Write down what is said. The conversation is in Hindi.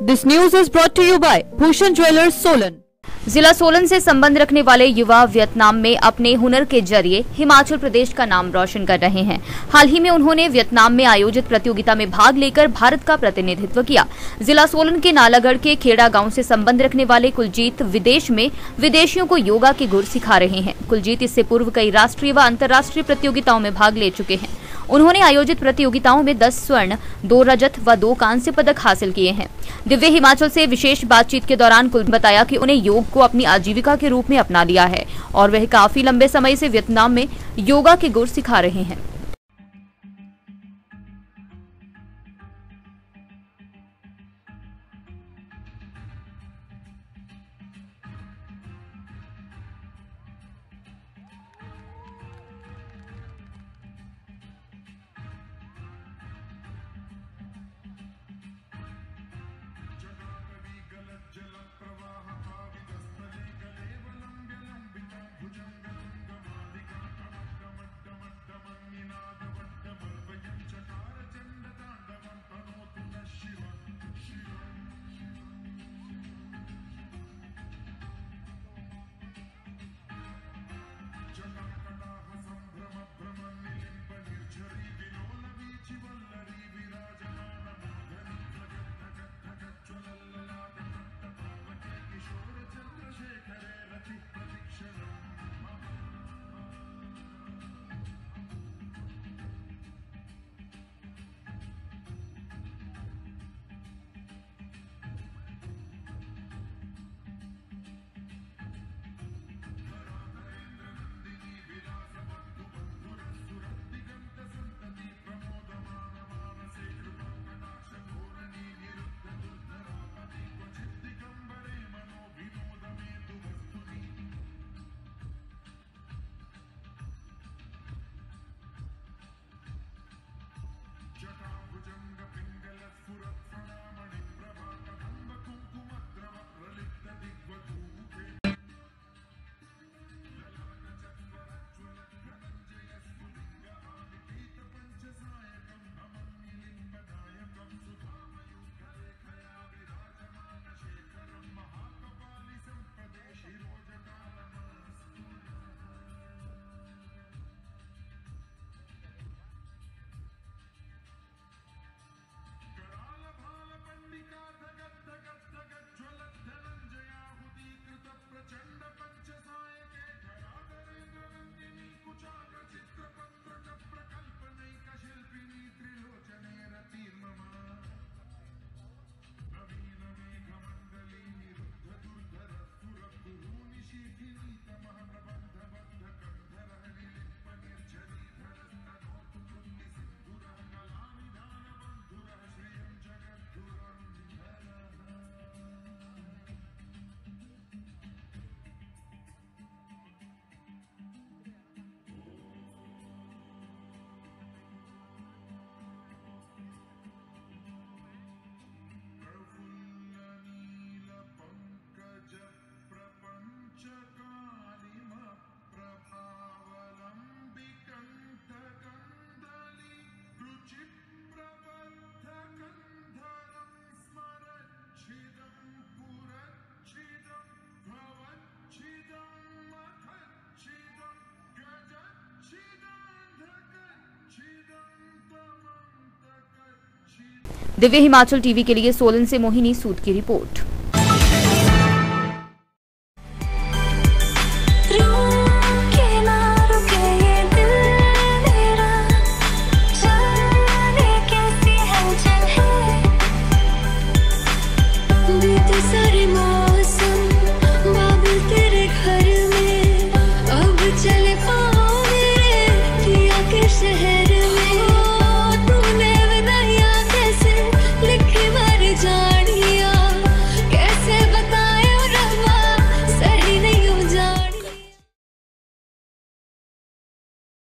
This news is brought to you by Bhushan Jewelers Solan. जिला सोलन से संबंध रखने वाले युवा वियतनाम में अपने हुनर के ज़रिए हिमाचल प्रदेश का नाम रोशन कर रहे हैं। हाल ही में उन्होंने वियतनाम में आयोजित प्रतियोगिता में भाग लेकर भारत का प्रतिनिधित्व किया। जिला सोलन के नालागढ़ के खेड़ा गाँव से संबंध रखने वाले कुलजीत विदेश में विदेशियों को योगा के गुर सिखा रहे हैं। कुलजीत इससे पूर्व कई राष्ट्रीय व अंतर्राष्ट्रीय प्रतियोगिताओं में भाग ले चुके हैं। उन्होंने आयोजित प्रतियोगिताओं में 10 स्वर्ण, दो रजत व दो कांस्य पदक हासिल किए हैं। दिव्य हिमाचल से विशेष बातचीत के दौरान कुल बताया कि उन्हें योग को अपनी आजीविका के रूप में अपना लिया है और वह काफ़ी लंबे समय से वियतनाम में योगा के गुर सिखा रहे हैं। दिव्य हिमाचल टीवी के लिए सोलन से मोहिनी सूद की रिपोर्ट।